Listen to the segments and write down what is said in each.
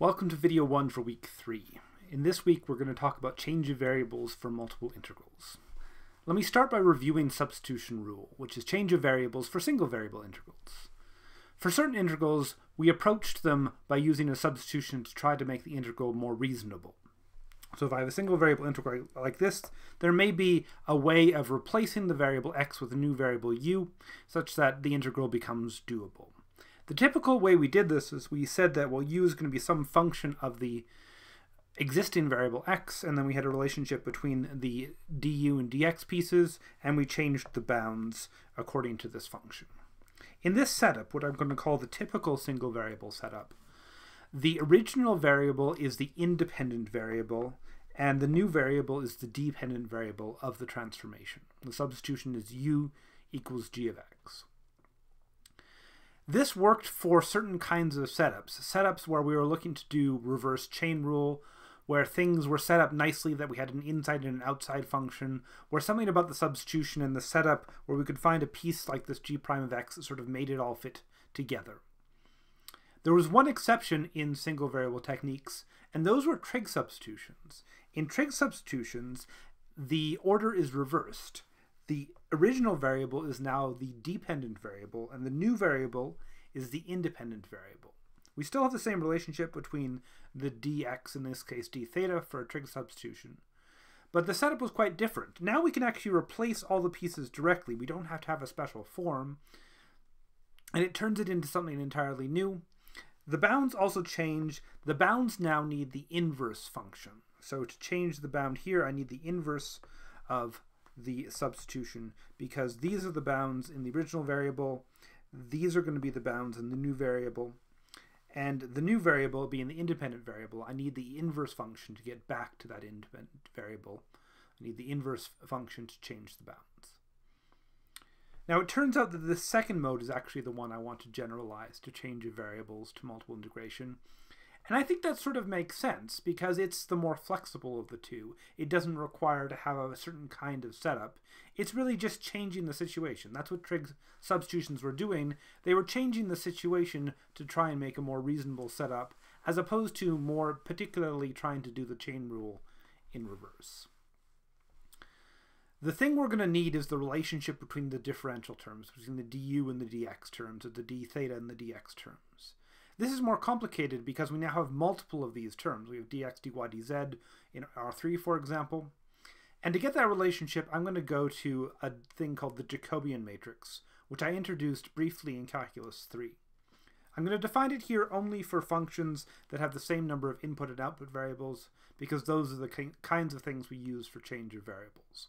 Welcome to video one for week three. In this week, we're going to talk about change of variables for multiple integrals. Let me start by reviewing substitution rule, which is change of variables for single variable integrals. For certain integrals, we approached them by using a substitution to try to make the integral more reasonable. So if I have a single variable integral like this, there may be a way of replacing the variable x with a new variable u, such that the integral becomes doable. The typical way we did this is we said that, well, u is going to be some function of the existing variable x, and then we had a relationship between the du and dx pieces, and we changed the bounds according to this function. In this setup, what I'm going to call the typical single variable setup, the original variable is the independent variable, and the new variable is the dependent variable of the transformation. The substitution is u equals g of x. This worked for certain kinds of setups, setups where we were looking to do reverse chain rule, where things were set up nicely that we had an inside and an outside function, where something about the substitution and the setup where we could find a piece like this g prime of x that sort of made it all fit together. There was one exception in single variable techniques, and those were trig substitutions. In trig substitutions, the order is reversed the original variable is now the dependent variable, and the new variable is the independent variable. We still have the same relationship between the dx, in this case d theta, for a trig substitution. But the setup was quite different. Now we can actually replace all the pieces directly. We don't have to have a special form. And it turns it into something entirely new. The bounds also change. The bounds now need the inverse function. So to change the bound here, I need the inverse of the substitution because these are the bounds in the original variable. These are going to be the bounds in the new variable. And the new variable being the independent variable, I need the inverse function to get back to that independent variable. I need the inverse function to change the bounds. Now it turns out that the second mode is actually the one I want to generalize to change of variables to multiple integration. And I think that sort of makes sense because it's the more flexible of the two. It doesn't require to have a certain kind of setup. It's really just changing the situation. That's what trig substitutions were doing. They were changing the situation to try and make a more reasonable setup, as opposed to more particularly trying to do the chain rule in reverse. The thing we're going to need is the relationship between the differential terms, between the du and the dx terms, or the d theta and the dx terms. This is more complicated because we now have multiple of these terms. We have dx, dy, dz in R3, for example. And to get that relationship, I'm going to go to a thing called the Jacobian matrix, which I introduced briefly in Calculus 3. I'm going to define it here only for functions that have the same number of input and output variables, because those are the kinds of things we use for change of variables.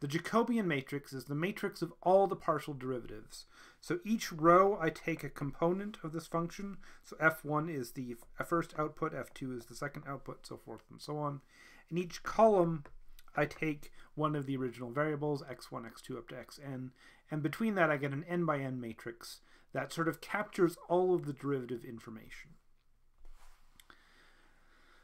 The Jacobian matrix is the matrix of all the partial derivatives. So each row I take a component of this function. So f1 is the first output, f2 is the second output, so forth and so on. In each column I take one of the original variables, x1, x2 up to xn, and between that I get an n by n matrix that sort of captures all of the derivative information.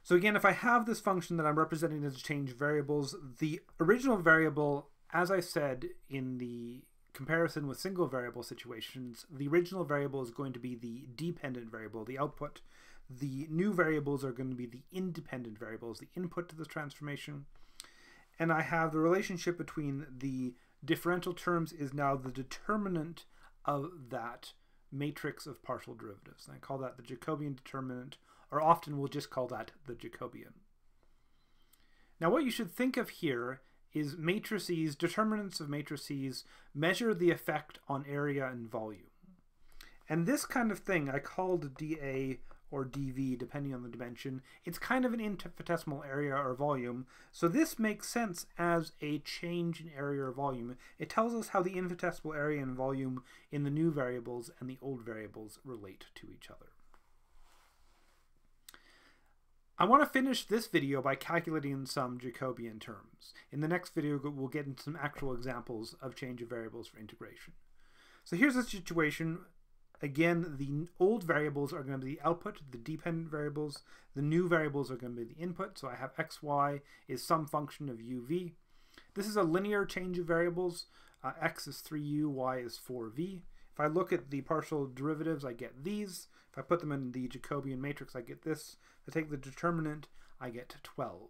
So again, if I have this function that I'm representing as change variables, the original variable, as I said in the comparison with single variable situations, the original variable is going to be the dependent variable, the output. The new variables are going to be the independent variables, the input to this transformation. And I have the relationship between the differential terms is now the determinant of that matrix of partial derivatives. And I call that the Jacobian determinant or often we'll just call that the Jacobian. Now what you should think of here is matrices, determinants of matrices, measure the effect on area and volume. And this kind of thing I called dA or dV depending on the dimension. It's kind of an infinitesimal area or volume, so this makes sense as a change in area or volume. It tells us how the infinitesimal area and volume in the new variables and the old variables relate to each other. I want to finish this video by calculating some Jacobian terms. In the next video, we'll get into some actual examples of change of variables for integration. So here's the situation. Again, the old variables are going to be the output, the dependent variables. The new variables are going to be the input. So I have xy is some function of uv. This is a linear change of variables. Uh, x is 3u, y is 4v. If I look at the partial derivatives, I get these. If I put them in the Jacobian matrix, I get this. If I take the determinant, I get 12.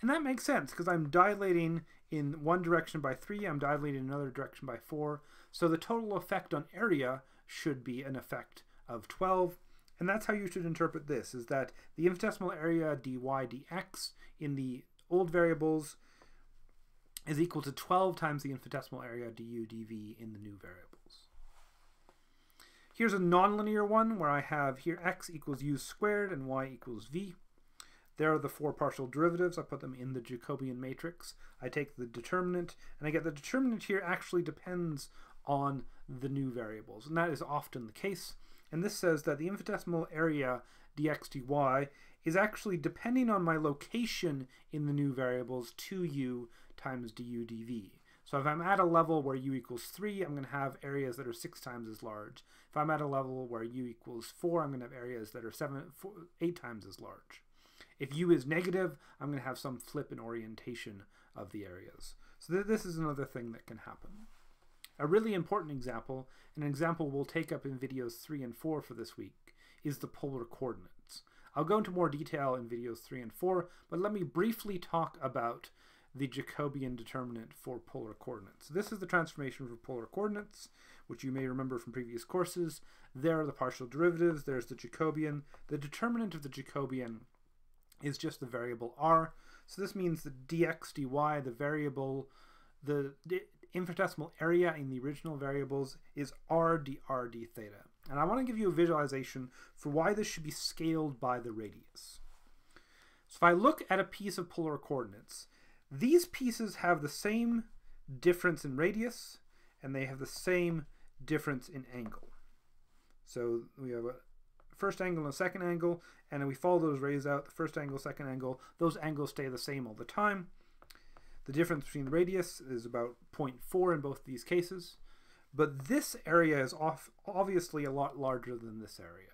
And that makes sense because I'm dilating in one direction by 3, I'm dilating in another direction by 4. So the total effect on area should be an effect of 12. And that's how you should interpret this, is that the infinitesimal area dy dx in the old variables is equal to 12 times the infinitesimal area du dv in the new variables. Here's a nonlinear one where I have here x equals u squared and y equals v. There are the four partial derivatives. I put them in the Jacobian matrix. I take the determinant, and I get the determinant here actually depends on the new variables, and that is often the case. And this says that the infinitesimal area dx dy is actually depending on my location in the new variables 2u times du dv. So if I'm at a level where u equals 3, I'm going to have areas that are 6 times as large. If I'm at a level where u equals 4, I'm going to have areas that are seven, four, 8 times as large. If u is negative, I'm going to have some flip in orientation of the areas. So th this is another thing that can happen. A really important example, an example we'll take up in videos 3 and 4 for this week, is the polar coordinates. I'll go into more detail in videos 3 and 4, but let me briefly talk about the Jacobian determinant for polar coordinates. This is the transformation for polar coordinates, which you may remember from previous courses. There are the partial derivatives, there's the Jacobian. The determinant of the Jacobian is just the variable r. So this means that dx dy, the variable, the, the infinitesimal area in the original variables is r dr d theta. And I want to give you a visualization for why this should be scaled by the radius. So if I look at a piece of polar coordinates, these pieces have the same difference in radius and they have the same difference in angle. So we have a first angle and a second angle, and then we follow those rays out, the first angle, second angle, those angles stay the same all the time. The difference between the radius is about 0.4 in both these cases, but this area is off, obviously a lot larger than this area.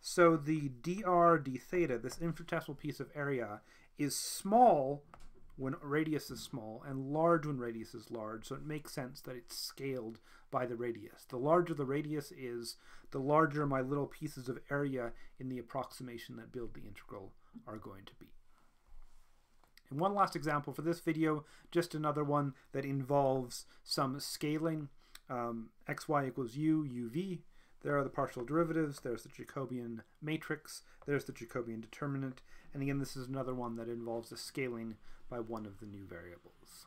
So the dr d theta, this infinitesimal piece of area, is small when radius is small and large when radius is large. So it makes sense that it's scaled by the radius. The larger the radius is, the larger my little pieces of area in the approximation that build the integral are going to be. And one last example for this video, just another one that involves some scaling. Um, xy equals u, uv. There are the partial derivatives. There's the Jacobian matrix. There's the Jacobian determinant. And again, this is another one that involves a scaling by one of the new variables.